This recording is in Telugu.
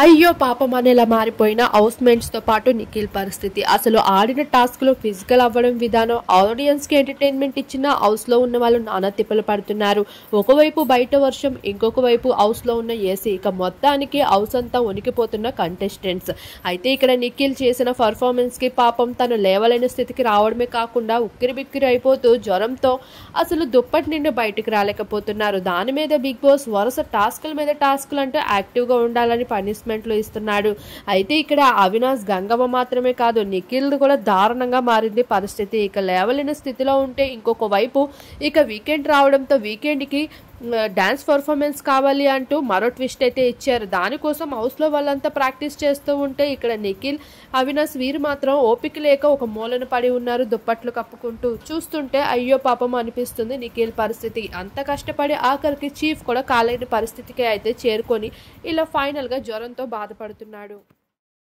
అయ్యో పాపం అనేలా మారిపోయిన హౌస్ మేట్స్తో పాటు నిఖిల్ పరిస్థితి. అసలు ఆడిన టాస్క్లో ఫిజికల్ అవ్వడం విధానం ఆడియన్స్కి ఎంటర్టైన్మెంట్ ఇచ్చిన హౌస్లో ఉన్న వాళ్ళు నానా తిప్పలు పడుతున్నారు. ఒకవైపు బయట వర్షం ఇంకొక వైపు హౌస్లో ఉన్న ఏసీ ఇక మొత్తానికి హౌస్ అంతా ఉనికిపోతున్న కంటెస్టెంట్స్ అయితే ఇక్కడ నిఖిల్ చేసిన పర్ఫార్మెన్స్కి పాపం తను లేవలేని స్థితికి రావడమే కాకుండా ఉక్కిరి బిక్కిరి అయిపోతూ జ్వరంతో అసలు దుప్పటి నుండి బయటకు రాలేకపోతున్నారు. దాని మీద బిగ్ బాస్ వరుస టాస్కుల మీద టాస్కులు అంటూ యాక్టివ్గా ఉండాలని పనిష్మెంట్లు ఇస్తున్నాడు. అయితే ఇక్కడ అవినాష్ గంగమ్మ మాత్రమే కాదు నిఖిల్ కూడా దారుణంగా మారింది పరిస్థితి. ఇక లేవలేని స్థితిలో ఉంటే ఇంకొక వైపు ఇక వీకెండ్ రావడంతో వీకెండ్ డ్యాన్స్ డాన్స్ పర్ఫార్మెన్స్ కావాలి అంటూ మరో ట్విస్ట్ అయితే ఇచ్చారు. దానికోసం హౌస్లో వాళ్ళంతా ప్రాక్టీస్ చేస్తూ ఉంటే ఇక్కడ నిఖిల్ అవినాష్ వీరు మాత్రం ఓపిక లేక ఒక మూలన పడి ఉన్నారు దుప్పట్లు కప్పుకుంటూ చూస్తుంటే అయ్యో పాపం అనిపిస్తుంది నిఖిల్ పరిస్థితి. అంత కష్టపడి ఆఖరికి చీఫ్ కూడా కాలేని పరిస్థితికి అయితే చేరుకొని ఇలా ఫైనల్గా జ్వరంతో బాధపడుతున్నాడు.